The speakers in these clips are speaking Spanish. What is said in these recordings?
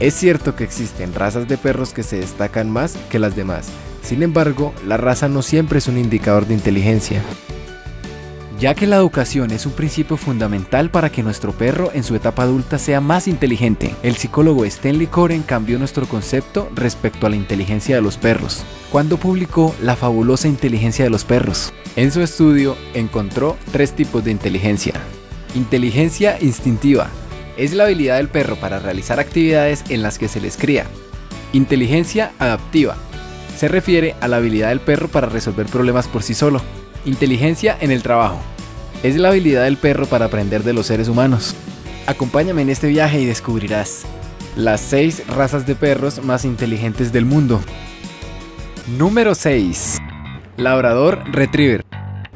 Es cierto que existen razas de perros que se destacan más que las demás, sin embargo, la raza no siempre es un indicador de inteligencia. Ya que la educación es un principio fundamental para que nuestro perro en su etapa adulta sea más inteligente, el psicólogo Stanley Coren cambió nuestro concepto respecto a la inteligencia de los perros, cuando publicó La fabulosa inteligencia de los perros. En su estudio encontró tres tipos de inteligencia. Inteligencia instintiva. Es la habilidad del perro para realizar actividades en las que se les cría. Inteligencia adaptiva. Se refiere a la habilidad del perro para resolver problemas por sí solo. Inteligencia en el trabajo. Es la habilidad del perro para aprender de los seres humanos. Acompáñame en este viaje y descubrirás las 6 razas de perros más inteligentes del mundo. Número 6. Labrador Retriever.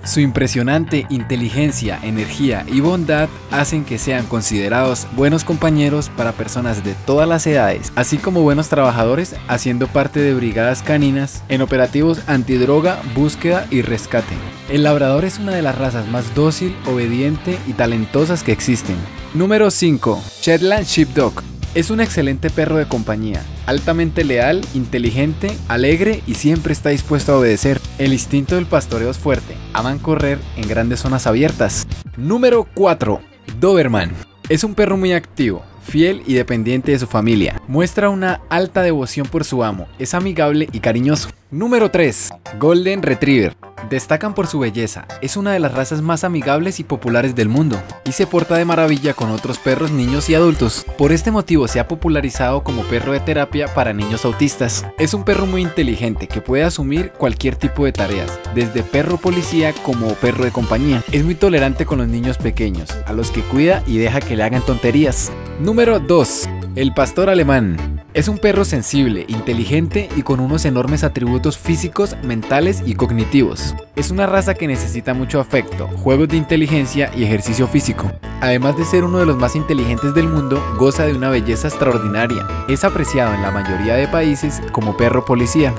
Su impresionante inteligencia, energía y bondad hacen que sean considerados buenos compañeros para personas de todas las edades, así como buenos trabajadores haciendo parte de brigadas caninas en operativos antidroga, búsqueda y rescate. El labrador es una de las razas más dócil, obediente y talentosas que existen. Número 5. Shetland Sheepdog. Es un excelente perro de compañía, altamente leal, inteligente, alegre y siempre está dispuesto a obedecer. El instinto del pastoreo es fuerte, aman correr en grandes zonas abiertas. Número 4. Doberman. Es un perro muy activo, fiel y dependiente de su familia. Muestra una alta devoción por su amo, es amigable y cariñoso. Número 3. Golden Retriever. Destacan por su belleza, es una de las razas más amigables y populares del mundo, y se porta de maravilla con otros perros, niños y adultos. Por este motivo se ha popularizado como perro de terapia para niños autistas. Es un perro muy inteligente que puede asumir cualquier tipo de tareas, desde perro policía como perro de compañía. Es muy tolerante con los niños pequeños, a los que cuida y deja que le hagan tonterías. Número 2. El pastor alemán. Es un perro sensible, inteligente y con unos enormes atributos físicos, mentales y cognitivos. Es una raza que necesita mucho afecto, juegos de inteligencia y ejercicio físico. Además de ser uno de los más inteligentes del mundo, goza de una belleza extraordinaria. Es apreciado en la mayoría de países como perro policía.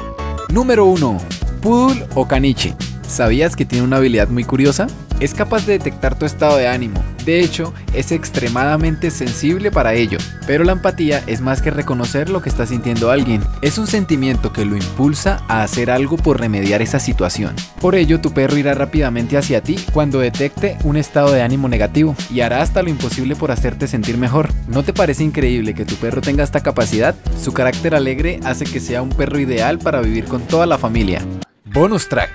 Número 1. Poodle o caniche. ¿Sabías que tiene una habilidad muy curiosa? Es capaz de detectar tu estado de ánimo, de hecho, es extremadamente sensible para ello, pero la empatía es más que reconocer lo que está sintiendo alguien, es un sentimiento que lo impulsa a hacer algo por remediar esa situación. Por ello, tu perro irá rápidamente hacia ti cuando detecte un estado de ánimo negativo y hará hasta lo imposible por hacerte sentir mejor. ¿No te parece increíble que tu perro tenga esta capacidad? Su carácter alegre hace que sea un perro ideal para vivir con toda la familia. Bonus track.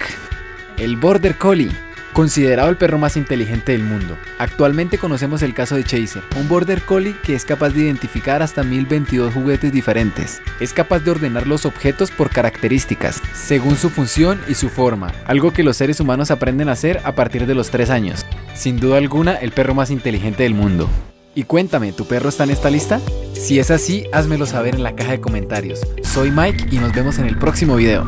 El Border Collie Considerado el perro más inteligente del mundo. Actualmente conocemos el caso de Chaser, un border collie que es capaz de identificar hasta 1022 juguetes diferentes. Es capaz de ordenar los objetos por características, según su función y su forma, algo que los seres humanos aprenden a hacer a partir de los 3 años. Sin duda alguna, el perro más inteligente del mundo. Y cuéntame, ¿tu perro está en esta lista? Si es así, házmelo saber en la caja de comentarios. Soy Mike y nos vemos en el próximo video.